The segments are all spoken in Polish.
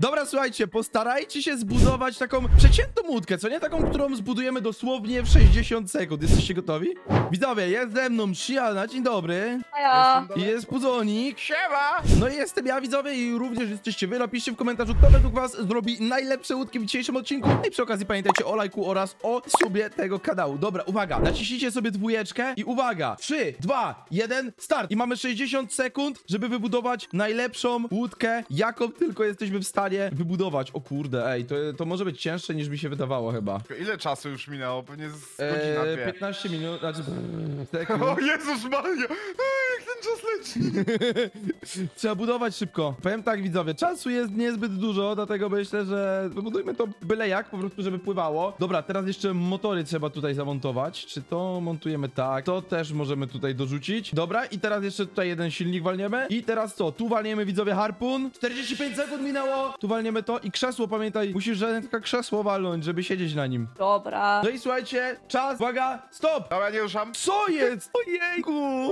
Dobra, słuchajcie, postarajcie się zbudować taką przeciętną łódkę, co nie? Taką, którą zbudujemy dosłownie w 60 sekund. Jesteście gotowi? Widzowie, jest ze mną Shiana, dzień dobry. Ja. I jest Puzonik. Siema! No i jestem ja, widzowie, i również jesteście wy. Napiszcie w komentarzu, kto według was zrobi najlepsze łódki w dzisiejszym odcinku. No I przy okazji pamiętajcie o lajku oraz o subie tego kanału. Dobra, uwaga, naciśnijcie sobie dwójeczkę i uwaga, 3, 2, 1, start. I mamy 60 sekund, żeby wybudować najlepszą łódkę, jaką tylko jesteśmy w stanie wybudować. O kurde, ej, to, to może być cięższe niż mi się wydawało chyba. Ile czasu już minęło? Pewnie z godzina Eee, dwie. 15 minut, znaczy. O Jezus Maria! Eee, Jak ten czas leci! Trzeba budować szybko. Powiem tak, widzowie, czasu jest niezbyt dużo, dlatego myślę, że wybudujmy to byle jak, po prostu, żeby pływało. Dobra, teraz jeszcze motory trzeba tutaj zamontować. Czy to montujemy tak? To też możemy tutaj dorzucić. Dobra, i teraz jeszcze tutaj jeden silnik walniemy. I teraz co? Tu walniemy, widzowie, harpun. 45 sekund minęło. Tu walniemy to i krzesło, pamiętaj, musisz żadne tylko krzesło walnąć, żeby siedzieć na nim. Dobra. No i słuchajcie, czas, uwaga, stop! Dobra, nie ruszam. Co jest? Ojejku!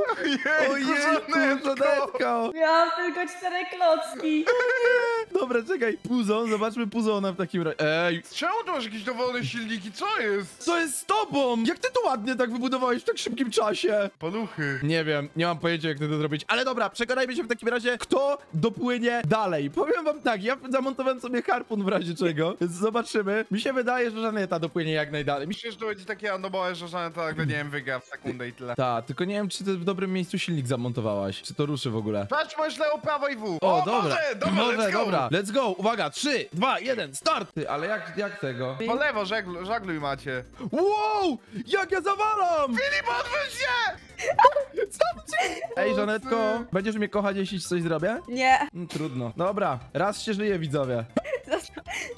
Ojejku, Żonetko! Miałam tylko cztery klocki. Dobra, czekaj, Puzon, zobaczmy Puzona w takim razie. Ej, Czemu tu masz jakieś dowolne silniki? Co jest? co jest z tobą? Jak ty to ładnie tak wybudowałeś w tak szybkim czasie? Paluchy. Nie wiem, nie mam pojęcia jak ty to zrobić, ale dobra, przekonajmy się w takim razie, kto dopłynie dalej. Powiem wam tak, ja zamontowałem sobie harpun w razie czego, więc zobaczymy. Mi się wydaje, że Żaneta dopłynie jak najdalej. Mi się... Myślisz, że to będzie takie randomowe, że Żaneta nagle, nie wiem, wygra w sekundę i tyle. Ta, tylko nie wiem, czy ty w dobrym miejscu silnik zamontowałaś, czy to ruszy w ogóle. Patrz, masz lewo, prawo i w. O, dobra, Może, dobra, let's go. dobra, let's go, uwaga, 3, 2, 1, start! Ty, ale jak, jak tego? Po lewo, żeglu, żagluj macie. Wow, jak ja zawalam! Filip, odwróć się! Ej, Żanetko, będziesz mnie kochać, jeśli ci coś zrobię? Nie. Mm, trudno. Dobra, raz się żyje, widzowie.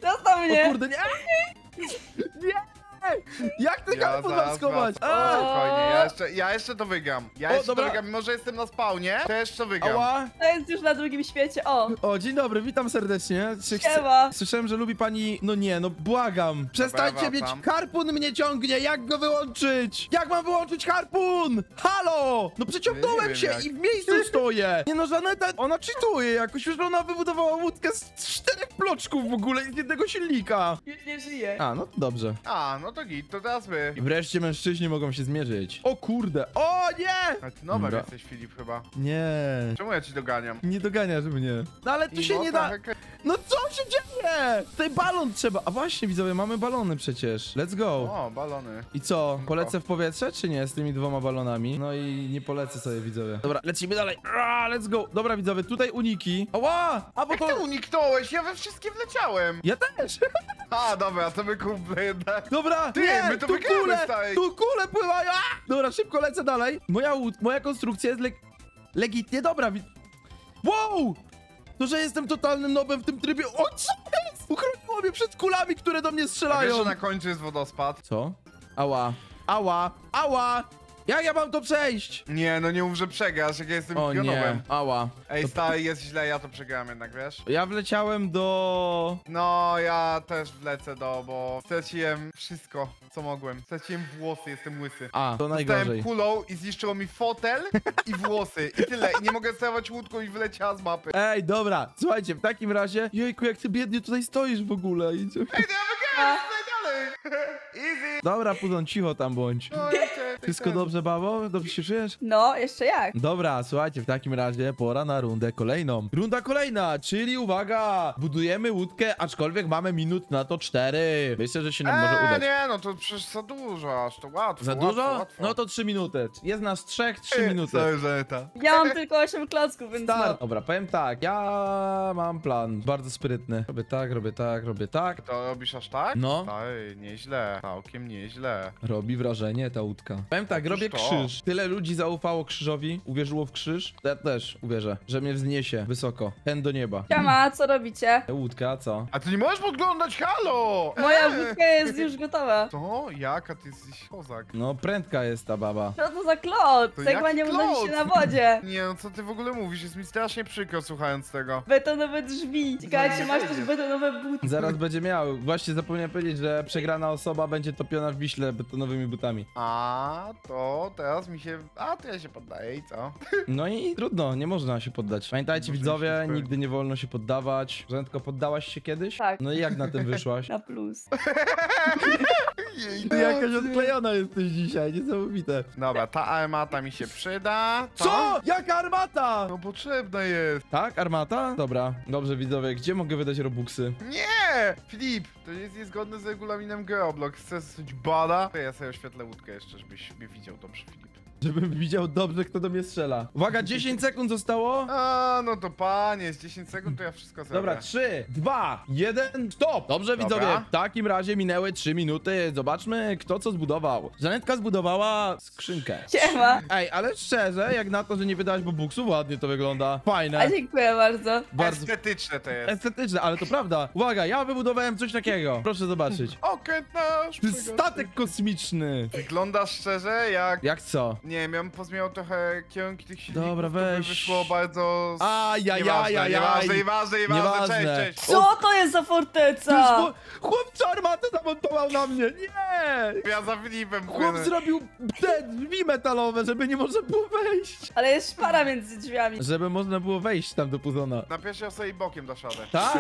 Zostaw O mnie. kurde, nie! Nie! Jak ty Ja was- A! Spokojnie, ja jeszcze, ja jeszcze to wygram. Ja O, jeszcze dobra. to wygram, mimo że jestem na spawnie, to jeszcze wygram. Ała! To jest już na drugim świecie. O. O, dzień dobry, witam serdecznie. Czy chce... Siema. Słyszałem, że lubi pani... No nie, no błagam. Przestańcie mieć... wracam. Harpun mnie ciągnie, jak go wyłączyć? Jak mam wyłączyć harpun? Halo! No przeciągnąłem wiem się jak. i w miejscu stoję. Nie no, Żaneta, ona cheatuje jakoś. Już ona wybudowała łódkę z czterech bloczków w ogóle i z jednego silnika. Już nie żyję. A, no to dobrze. A, no to git, to teraz wy. I wreszcie mężczyźni mogą się zmierzyć. O kurde! O nie! Ale ty nowy Dobra. jesteś, Filip, chyba. Nie. Czemu ja ci doganiam? Nie doganiasz mnie. No ale tu się no nie da. trochę- No co się dzieje? Tutaj balon trzeba. A właśnie, widzowie, mamy balony przecież. Let's go. O, balony. I co? Polecę w powietrze, czy nie? Z tymi dwoma balonami. No i nie polecę sobie, widzowie. Dobra, lecimy dalej. Ra, let's go. Dobra, widzowie, tutaj uniki. Ała! A bo Jak ty to. uniknąłeś? Ja we wszystkie wleciałem. Ja też! A, dobra, to my kumple jednak. Dobra, Ty, nie, my to tu wygramy, kule, stary. tu kule pływają! A! Dobra, szybko lecę dalej. Moja, łód- moja konstrukcja jest leg legitnie dobra. wi- Wow! To, że jestem totalnym nobem w tym trybie. O, co jest? Uchroniło mnie przed kulami, które do mnie A wiesz, strzelają. że na końcu jest wodospad? Co? Ała, ała, ała! Jak ja mam to przejść? Nie, no nie mów, że przegrasz, jak ja jestem O nie, ała. Ej, stary, jest źle, ja to przegrałem jednak, wiesz? Ja wleciałem do... No, ja też wlecę do, bo straciłem wszystko, co mogłem. Straciłem włosy, jestem łysy. A, to najgorzej. Dostałem kulą i zniszczyło mi fotel i włosy. I tyle. I nie mogę sterować łódką i wyleciała z mapy. Ej, dobra, słuchajcie, w takim razie... Jejku, jak ty biednie tutaj stoisz w ogóle. I... Ej, to ja wygrałem, tutaj dalej. Easy. Dobra, Puzon, cicho tam bądź. No, jeszcze, Wszystko dobrze, babo? Dobrze się czujesz? No, jeszcze jak? Dobra, słuchajcie, w takim razie pora na rundę kolejną. Runda kolejna, czyli uwaga, budujemy łódkę, aczkolwiek mamy minut na to cztery. Myślę, że się nam może Eee, udać. nie, no to przecież za dużo, aż to łatwo, Za łatwo, dużo? Łatwo. No to trzy minuty. Jest nas trzech, trzy minuty. Ja mam tylko 8 klocków, więc Start. no. Dobra, powiem tak, ja mam plan, bardzo sprytny. Robię tak, robię tak, robię tak. To robisz aż tak? No. Ej, nieźle, całkiem nieźle. Robi wrażenie ta łódka. Powiem tak, Otóż robię to. krzyż. Tyle ludzi zaufało krzyżowi, uwierzyło w krzyż. To ja też uwierzę, że mnie wzniesie wysoko. Ten do nieba. Siema, co robicie? Łódka, co? A ty nie możesz podglądać, halo! Moja Eee. wódka jest już gotowa. Co? Jak? A ty jesteś kozak. No, prędka jest ta baba. Co to za klot? To Tego jaki nie unosi klot? się na wodzie. Nie no, co ty w ogóle mówisz? Jest mi strasznie przykro słuchając tego. Betonowe drzwi. Ciekawe, czy masz też betonowe buty. Zaraz będzie miał. Właśnie zapomniałem powiedzieć, że przegrany wygrana osoba będzie topiona w Wiśle betonowymi butami. A, to teraz mi się... A, to ja się poddaję i co? No i trudno, nie można się poddać. Pamiętajcie widzowie, nigdy nie wolno się poddawać. Żanetko, poddałaś się kiedyś? Tak. No i jak na tym wyszłaś? Na plus. Ty jakaś odklejona jesteś dzisiaj, niesamowite. Dobra, ta armata mi się przyda. Co? Jaka armata? No potrzebna jest. Tak, armata? Dobra, dobrze widzowie, gdzie mogę wydać robuxy? Nie! Filip, to jest niezgodne z regulaminem Roblox. Chcesz coś bada? Ja sobie oświetlę łódkę jeszcze, żebyś mnie widział dobrze, Filip. Żebym widział dobrze, kto do mnie strzela. Uwaga, 10 sekund zostało. A, no to panie, z 10 sekund to ja wszystko zrobię. Dobra, 3, 2, 1, stop! Dobrze, Dobra. widzowie, w takim razie minęły 3 minuty. Zobaczmy, kto co zbudował. Żanetka zbudowała skrzynkę. Siema. Ej, ale szczerze, jak na to, że nie wydałaś bobuksu, ładnie to wygląda. Fajne. A dziękuję bardzo. Bardzo Estetyczne to jest. estetyczne, ale to prawda. Uwaga, ja wybudowałem coś takiego. Proszę zobaczyć. Okręt nasz! To jest statek kosmiczny. Wygląda szczerze jak... Jak co? Nie wiem, ja bym pozmieniał trochę kierunki tych silników, Dobra, to by weź. wyszło bardzo... Ajajajajaj. Nieważne, nieważne, nieważne, cześć, cześć! Co to jest za To forteca? Chłopca armatę zamontował na mnie! Nie! Ja za Filipem Chłop zrobił te drzwi metalowe, żeby nie można było wejść. Ale jest szpara między drzwiami. Żeby można było wejść tam do Puzona. Na pierwszej osobie bokiem dasz radę. Tak?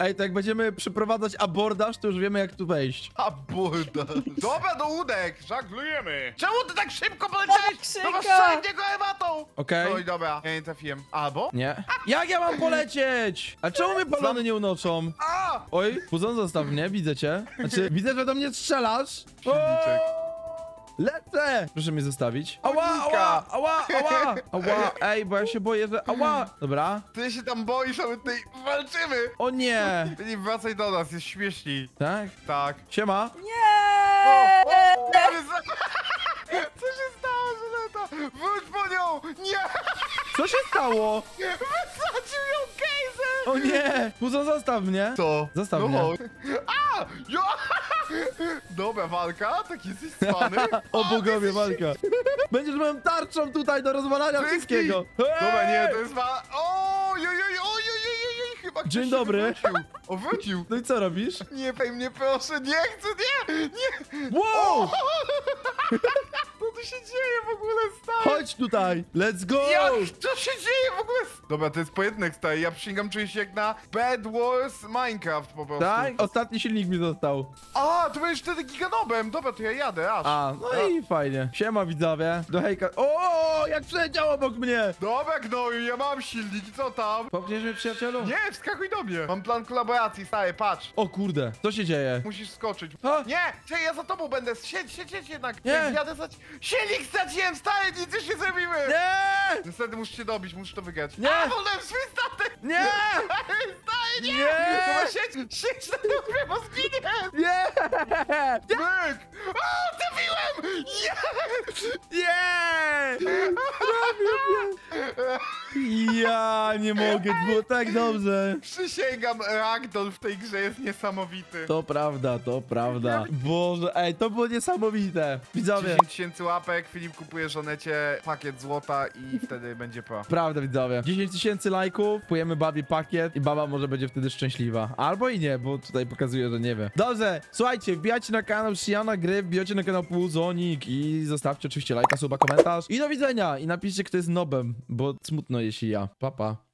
Ej, to jak będziemy przeprowadzać abordaż, to już wiemy jak tu wejść. A burda. Dobra, do łódek, żaglujemy. Czemu ty tak szybko poleciałeś? Krzyka. No masz wszędzie go ematą. Okej? No i dobra, ja nie trafiłem. Albo? Nie. Jak ja mam polecieć? A czemu mnie balony nie unoszą? A! Oj, Puzon zostaw mnie, widzę cię. Znaczy, widzę, że do mnie strzelasz. Silniczek. Lecę! Proszę mnie zostawić. Ała, ała, ała, ała, ała. Ej, bo ja się boję, że... Ała. Dobra. Ty się tam boisz, a my tutaj walczymy. O nie. Filip, wracaj do nas, jest śmieszniej. Tak? Tak. Siema. Nie! Wróć po nią! Nie! Co się stało? Wysadził ją gejzer! O nie! Puzon, zostaw mnie. Co? Zostaw no mnie. chodź. A! Jo! Dobra walka, tak jesteś cwany. O bogowie, walka. Będziesz moją tarczą tutaj do rozwalania Dzięki. wszystkiego. Dobra, nie, to jest wa... O, oj, oj, oj, oj, oj, oj, chyba ktoś Dzień się dobry. wywrócił. O, wrócił. No i co robisz? Nie pej mnie, proszę, nie chcę, nie, nie. Wow! Chodź tutaj! Let's go! Jak? Co się dzieje w ogóle? Dobra, to jest pojedynek, stary. Ja przysięgam, czuję się jak na Bad Wars Minecraft po prostu. Tak? Ostatni silnik mi został. A, to będziesz wtedy giganobem. Dobra, to ja jadę, aż. A, no i fajnie. Siema widzowie. Do hejka. O, jak przeleciał obok mnie! Dobra, gnoju, ja mam silnik, i co tam? Popchniesz mnie przyjacielu? Nie, wskakuj do mnie. Mam plan kolaboracji, stary, patrz. O kurde, co się dzieje? Musisz skoczyć. A! Nie, czekaj, ja za tobą będę. Siedź, siedź, siedź jednak. Nie. Jadę za... Silnik straciłem, stary, nic już nie zrobimy. Nie! Niestety muszę cię dobić, muszę to wygrać. Nie. A, wolałem swój statek. Nie! Stary, nie. Nie. Dobra, siedź, siedź na dupie, bo zginiesz. Nie! A, trafiłem! Yes! Nie! Trafił mnie. Ja nie mogę, było tak dobrze. Przysięgam, Ragdoll w tej grze jest niesamowity. To prawda, to prawda. Boże, ej, to było niesamowite. Widzowie. 10 tysięcy łapek, Filip kupuje żonecie pakiet złota i wtedy będzie pro. Prawda, widzowie. 10 tysięcy lajków, kupujemy babie pakiet i baba może będzie wtedy szczęśliwa. Albo i nie, bo tutaj pokazuje, że nie wie. Dobrze, słuchajcie, wbijajcie na kanał Shiana Gry, wbijajcie na kanał Puzonik i zostawcie oczywiście lajka, suba, komentarz. I do widzenia! I napiszcie, kto jest nobem, bo smutno jeśli ja. Pa, pa.